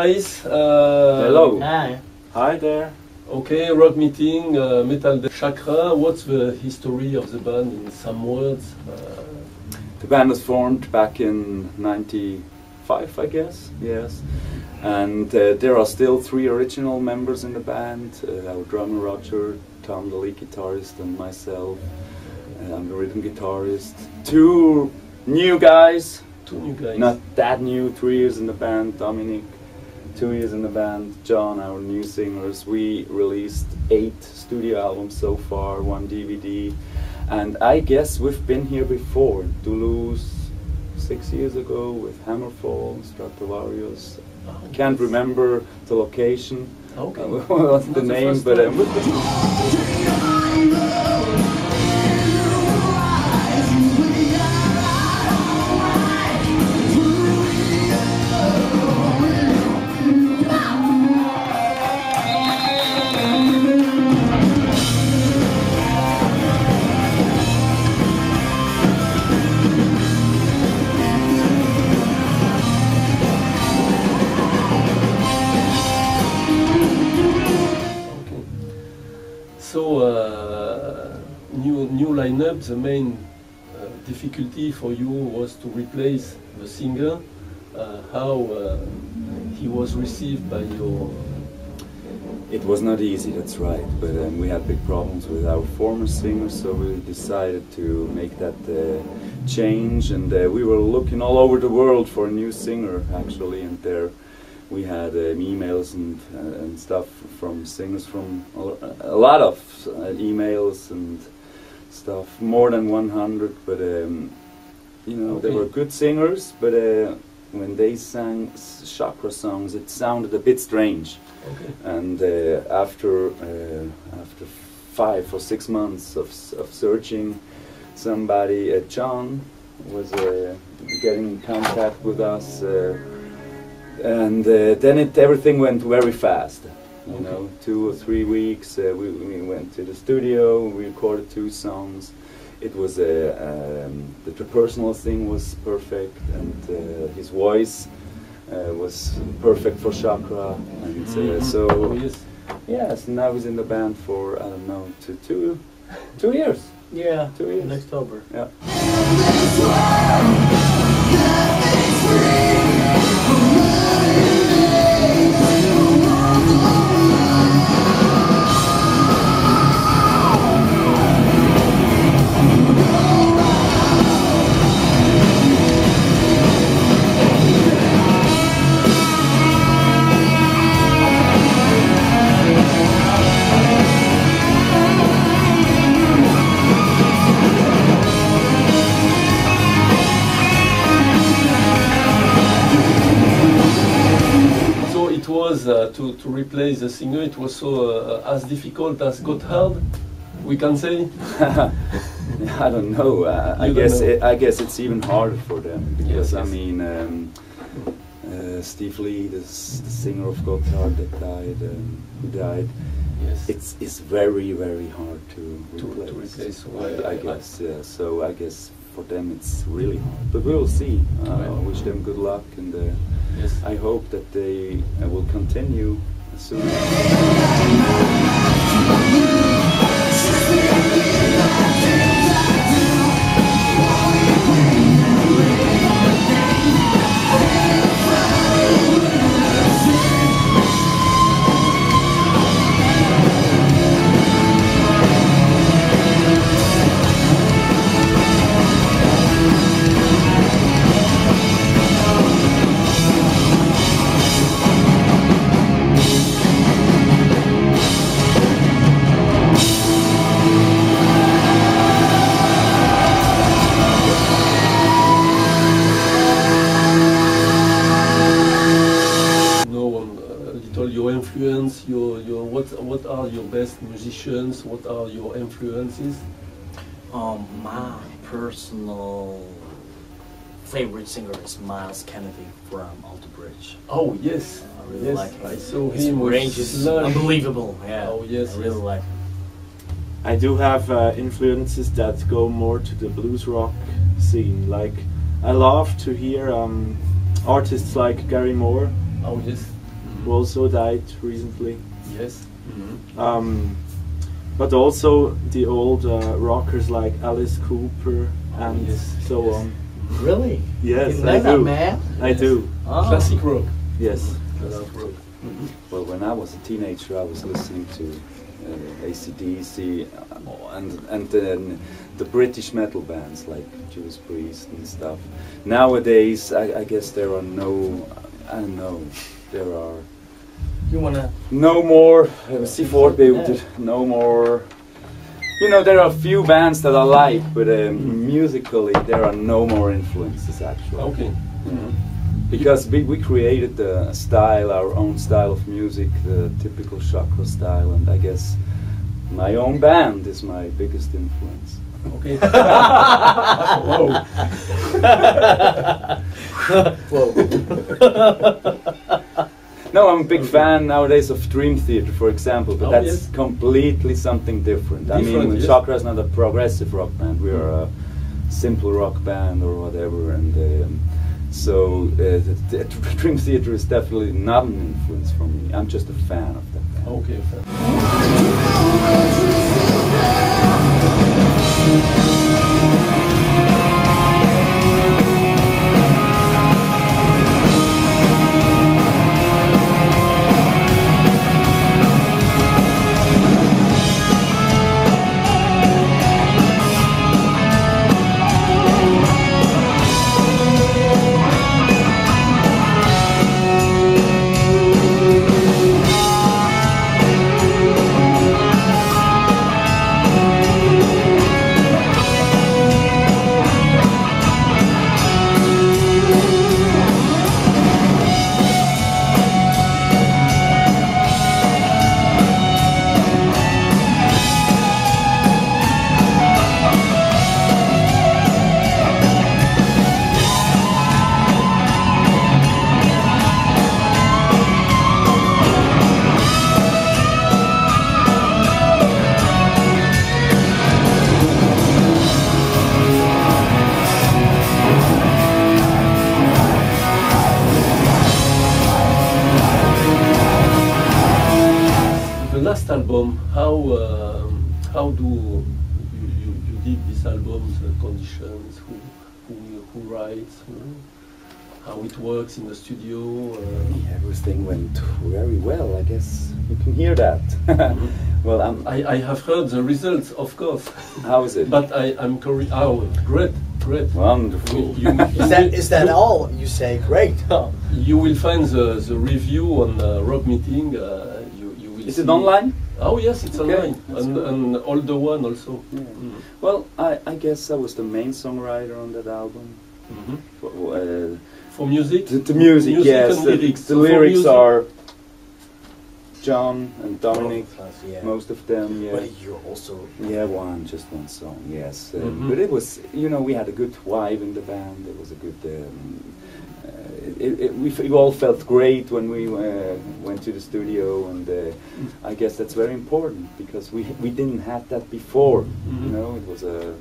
Guys, uh, Hello. Hi. Hi there. Okay, rock meeting, uh, metal de Shakra. What's the history of the band in some words? Uh, The band was formed back in 95, I guess. Yes. And uh, there are still three original members in the band uh, our drummer Roger, Tom, the lead guitarist, and myself. Uh, I'm the rhythm guitarist. Two new guys, two new guys. not that new, three years in the band. Dominik, two years in the band. John, our new singers. We released eight studio albums so far, one DVD. And I guess we've been here before. Toulouse, six years ago with Hammerfall, Stratovarius. Oh, I can't remember the location, Okay. what's the name, but um, The main uh, difficulty for you was to replace the singer. Uh, how uh, he was received by your It was not easy, that's right, but um, we had big problems with our former singer, so we decided to make that uh, change. And we were looking all over the world for a new singer, actually, and there we had um, emails and, uh, and stuff from singers from a a lot of uh, emails and stuff, more than 100. But um, you know, they were good singers, but uh, when they sang s- Shakra songs, it sounded a bit strange okay. and uh, after uh, after five or six months of, of searching, somebody, uh, John, was uh, getting in contact with us, uh, and uh, then it everything went very fast. You Okay. know, two or three weeks. Uh, we, we went to the studio. We recorded two songs. It was a um, the, the personal thing was perfect, and uh, his voice uh, was perfect for Shakra, and uh, so Oh, yes. yes, now he's in the band for I don't know two two two years. Yeah. Two years. In October. Yeah. To, replace the singer. It was so uh, as difficult as Gotthard, we can say. I don't know. Uh, I don't guess know. It, I guess it's even harder for them because I yes. mean um, uh, Steve Lee, the, the singer of Gotthard that died, um, who died. Yes. It's it's very very hard to To- replace. to replace, so I, I- I I- guess yeah. So I guess for them it's really hard. But we'll see. Uh. I wish them good luck, and uh, yes. I hope that they uh, will continue soon. know best musicians? What are your influences? Um, my personal favorite singer is Myles Kennedy from Alter Bridge. Oh yes, I really yes. like him. I saw His him with range is Slash. unbelievable. Yeah. Oh, yes, I really yes. like him. I do have uh, influences that go more to the blues rock scene. Like, I love to hear um, artists like Gary Moore, Oh yes. who also died recently. Yes. Um, but also the old uh, rockers like Alice Cooper and yes, so yes. on. Really? Yes, you I that do. man? I Yes. do. Oh. Classic rock. Yes. Classic rock. Well, when I was a teenager, I was listening to uh, ACDC uh, and and then the British metal bands like Judas Priest and stuff. Nowadays, I, I guess there are no, I don't know, there are You wanna? no more uh, C4 no more. You know, there are a few bands that I like, but um, musically, there are no more influences actually. Okay. you know. Because we, we created the style, our own style of music, the typical Shakra style, and I guess my own band is my biggest influence. Okay. Whoa. Whoa. No, I'm a big fan nowadays of Dream Theater, for example, but Oh, that's yes. completely something different. I mean, yes. Shakra is not a progressive rock band; we are a simple rock band or whatever, and um, so uh, the, the Dream Theater is definitely not an influence for me. I'm just a fan of that band. Okay. fair. Album, how um, how do you, you, you did this album? The conditions, who who, who writes, who, how it works in the studio. Uh, Everything went very well. I guess you can hear that. well, I'm, I, I have heard the results, of course, how is it? but I I'm curi- Oh, great, great. Wonderful. You, you, Is that is that all? You say great. You will find the, the review on uh, Rock Meeting. Uh, you, you will Is see- it online? Oh yes, it's Okay, online, that's and, good. and older one also. Yeah. Mm. Well, I, I guess I was the main songwriter on that album. Mhm. Well, Uh, For music, the, the music, yes. the lyrics. the lyrics are John and Dominik, Yeah. most of them, yeah. But you're also. Yeah, one, just one song, yes. Um, Mhm. But it was, you know, we had a good vibe in the band. It was a good. Um, it, it, we, f- we all felt great when we uh, went to the studio, and uh, I guess that's very important because we we didn't have that before. You Mhm. know, it was a.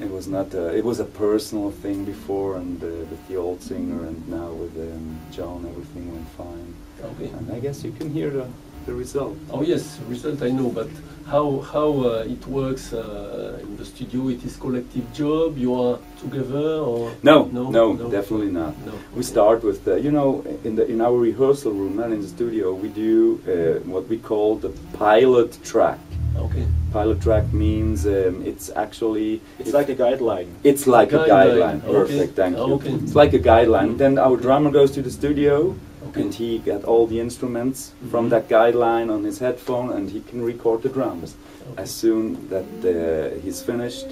It was not. A, it was a personal thing before, and uh, with the old singer, and now with um, John, everything went fine. Okay. And I guess you can hear the, the result. Oh yes, result I know, but how how uh, it works uh, in the studio? It is collective job. You are together or No, No, no, no. definitely not. no? We Okay. start with the, you know, in the in our rehearsal room, not in the studio, we do uh, what we call the pilot track. Okay. Pilot track means um, it's actually It's like a guideline. it's like a Guideline, guideline. okay. Perfect, thank you. Okay. It's like a guideline. Then our drummer goes to the studio, Okay. And he got all the instruments from Mhm. that guideline on his headphone, and he can record the drums. As soon that uh, he's finished,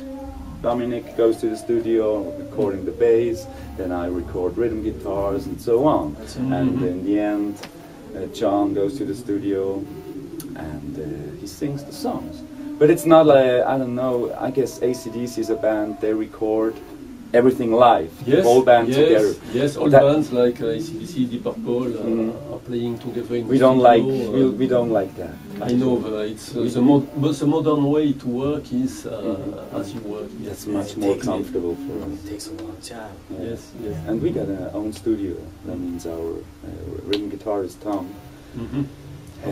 Dominik goes to the studio recording the bass, then I record rhythm guitars and so on. And in the end, uh, John goes to the studio and uh, he sings the songs. But it's not like, I don't know, I guess ACDC is a band, they record everything live, Yes, whole band yes, together. Yes, all That- bands like uh, ACDC, Deep Purple uh, Mhm. are playing together in We don't like we, uh, we don't like that. I know uh, it's uh, the, mo- but the modern way to work is uh, Mhm. as you work. That's Yes, much more comfortable for us. It takes a long time. Yeah. yes, yes. And we got our own studio. That means our uh, rhythm guitarist Tom, Mhm. Uh,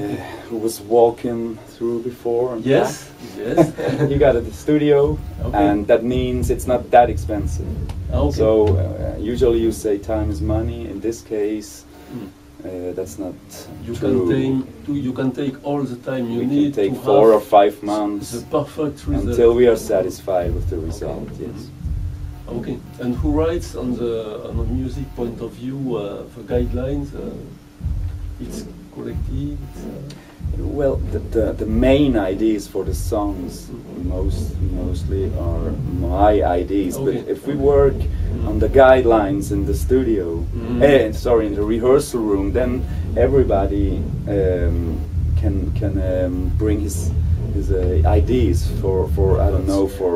who was walking through before. And Yes, yes. you got a studio, Okay. and that means it's not that expensive. Okay. So uh, usually you say time is money. In this case, Mm. uh, that's not you true. can take you can take all the time you we need can take four or five the months perfect result. until we are satisfied with the result. Yes. Okay. And who writes on the on the music point of view uh, the guidelines? Uh, it's collective. Uh, Well, the, the, the main ideas for the songs most mostly are my ideas. Okay. But if we work on the guidelines in the studio, Mhm. eh, sorry, in the rehearsal room, then everybody um, can can um, bring his his uh, ideas for, for I don't know for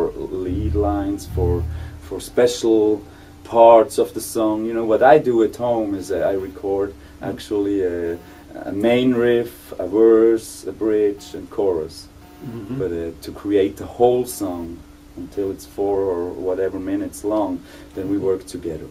lead lines for for special parts of the song. You know what I do at home is uh, I record actually a, a main riff, a verse, a bridge, and chorus. mhm. But uh, to create the whole song until it's four or whatever minutes long, then we work together.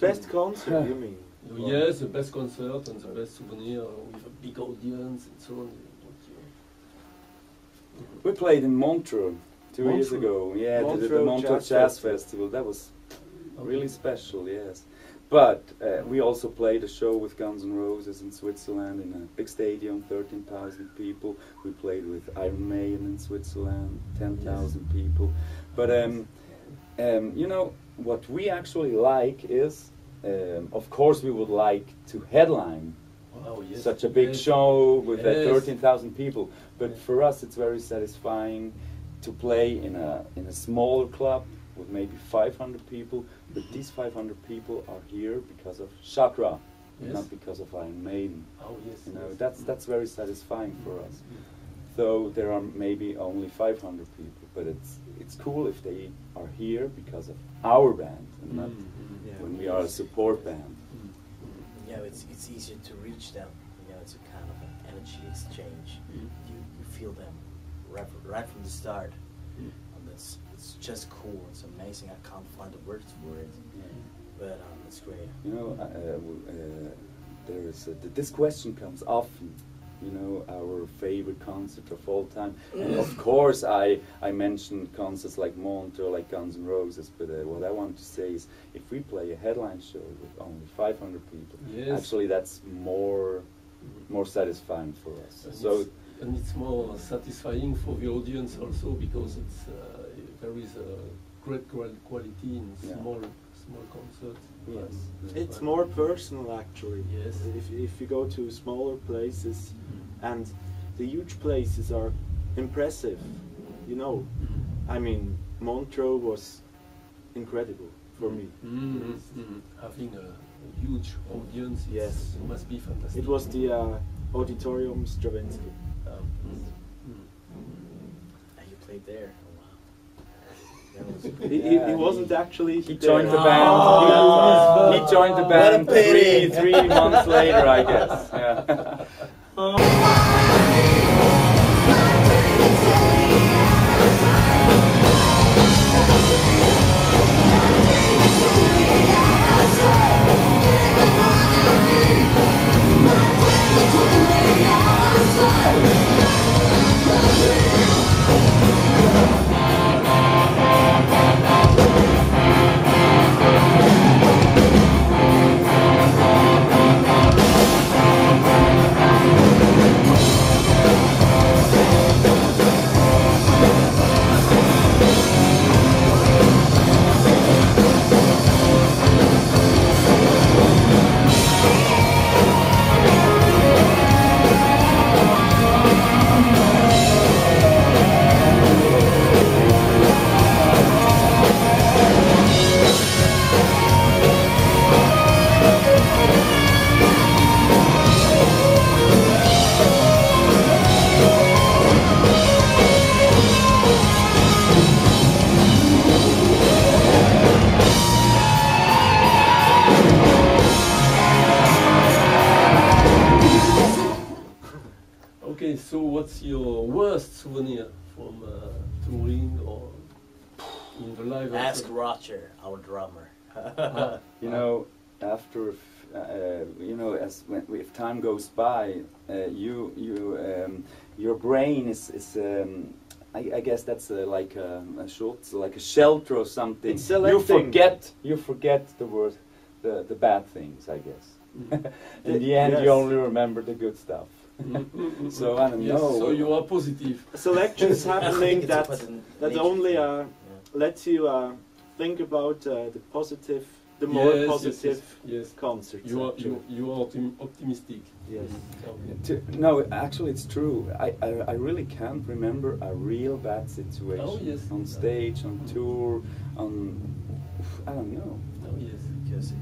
Best concert, you mean? Yes, the best concert and the best souvenir with a big audience and so on. We played in Montreux two years ago. Yeah, the- the, the Montreux Montreux Jazz Jazz, Festival. Festival. That was really special. Yes, but uh, we also played a show with Guns N' Roses in Switzerland in a big stadium, thirteen thousand people. We played with Iron Maiden in Switzerland, ten thousand people. But um, um, you know what we actually like is, um, of course, we would like to headline Wow, yes. such a big yes. show with uh, Yes. 13,000 people. But for us, it's very satisfying to play in a in a smaller club with maybe 500 people. But these 500 people are here because of Shakra, not because of Iron Maiden. Oh, yes. You know, that's that's very satisfying for us. Though there are maybe only 500 people, but it's it's cool if they are here because of our band and not Mhm. Yeah. when we are a support band. Yeah, it's it's easier to reach them. You know, it's a kind of an energy exchange. Mm. You you feel them right from, right from the start, Mm. and it's it's just cool. It's amazing. I can't find the words for it, but um, it's great. You know, uh, uh, uh, there is a, this question comes often. You know, our favorite concert of all time. And of course, I I mentioned concerts like Montreux, like Guns N' Roses. But uh, what I want to say is, if we play a headline show with only 500 people, Yes. actually that's more more satisfying for us. And So it's, and it's more satisfying for the audience also because it's uh, there is a great quality in Yeah. Small concerts. Yes. It's more personal actually. Yes. If, if you go to smaller places and the huge places are impressive, you know. I mean, Montreux was incredible for me. Mhm, mhm. Having a, huge audience, Yes. must be fantastic. It was the uh, Auditorium Stravinsky. Um, mm. And you played there. Oh wow. That was He, he, he he- wasn't actually. He there. joined the Oh, band. He, he joined the band three three months later, I guess. Yeah. Um, time goes by, uh, you you um, your brain is is. Um, I, I guess that's uh, like a, a short, like a shelter or something. It's you forget, you forget the word, the the bad things. I guess. In the end, you only remember the good stuff. Mm, mm, mm, So mm. I don't yes, know. So you are positive. Selection is I think happening that that only uh, Yeah. lets you uh, think about uh, the positive, the more yes, yes, positive yes, yes. concerts. You are you, you are optim- optimistic. Yes. So, To, no, actually, it's true. I, I, I really can't remember a real bad situation Oh, yes. on stage, on tour, on I don't know. oh yes. Because uh,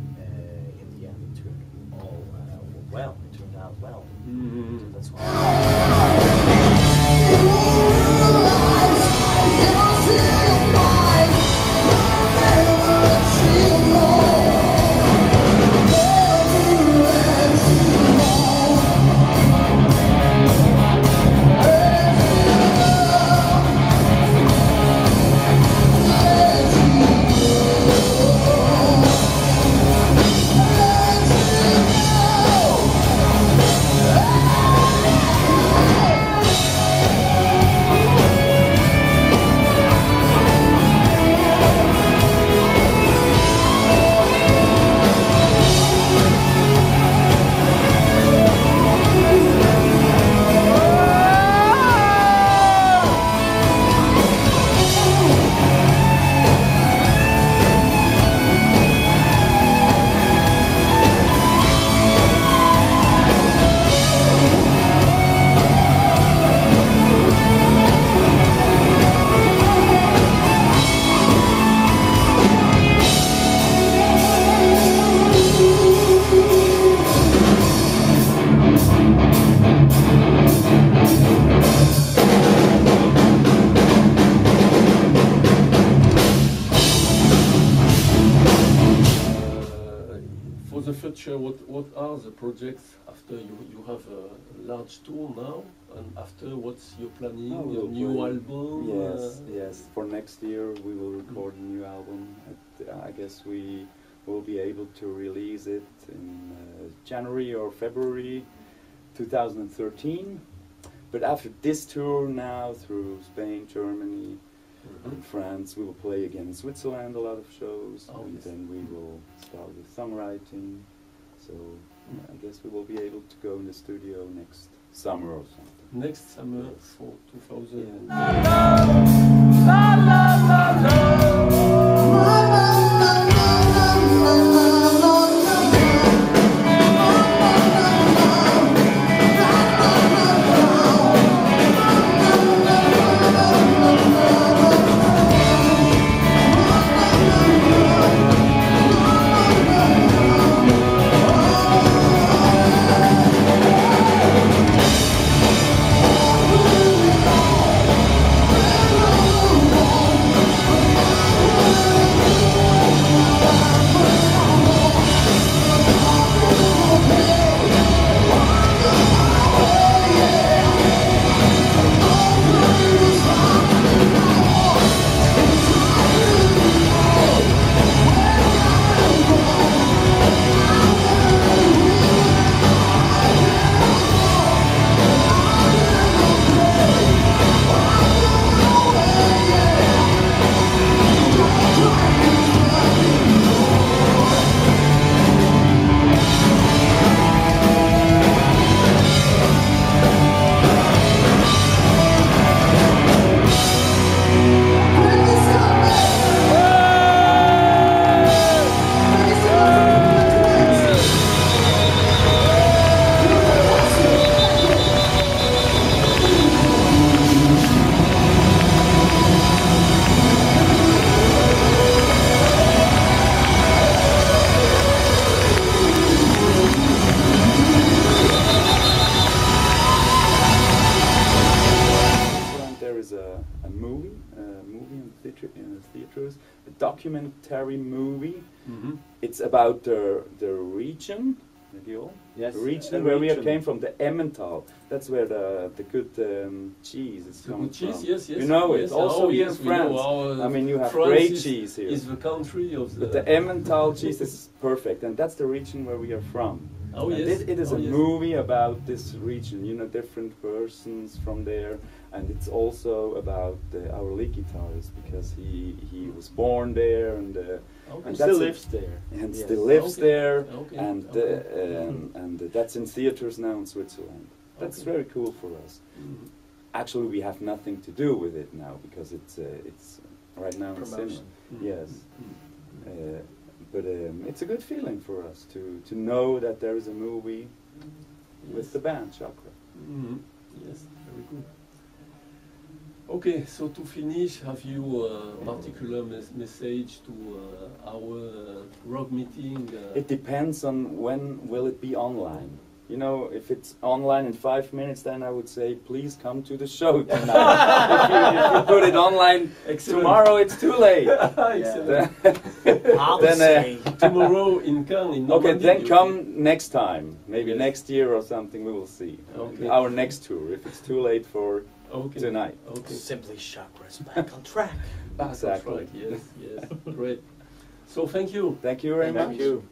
in the end it turned all uh, well. It turned out well. Mm. So that's why. After what's your planning? Oh, we'll new play- album? Yes, uh, yes. For next year, we will record a new album. Uh, I guess we will be able to release it in uh, January or February 2013. But after this tour now through Spain, Germany, mhm. and France, we will play again in Switzerland a lot of shows, Oh, and yes. then we will start with songwriting. So I guess we will be able to go in the studio next summer or something. Next summer for 2000. Region, Region, Yes. Region where we came from, the Emmental. That's where the the good um, cheese is coming cheese, from. yes, yes. You know yes. it. Also oh, here yes, in France. our- I mean, you have France great is, cheese here. is the country of the. but the Emmental cheese is perfect, and that's the region where we are from. oh And yes. It, it is oh, a yes. movie about this region, you know, different persons from there, and it's also about uh, our lead guitarist because he he was born there and. Uh, Okay. And Still lives there. and Yes. still lives Okay. there, Okay. and uh, um, and that's in theaters now in Switzerland. That's very cool for us. Mhm. Actually, we have nothing to do with it now because it's uh, it's right now in Promotion. cinema. Mhm. Yes, Mhm. uh, but um, it's a good feeling for us to to know that there is a movie with the band Shakra. Yes, very good. Okay, so to finish, have you a particular mes- message to uh, our uh, rock meeting? Uh, It depends on when will it be online. You know, if it's online in five minutes, then I would say please come to the show tonight. if, you, if you put it online Excellent. tomorrow, it's too late. Excellent. I'll Then, uh, Tomorrow in Cannes, in Okay, then you come next time. Maybe Yes. next year or something. We will see. Okay. Our next tour, if it's too late for think? Okay. tonight. Okay. simply Shakra's back on track. Back on Exactly. track, Yes, yes. Great. So thank you. Thank you very Thank much. you.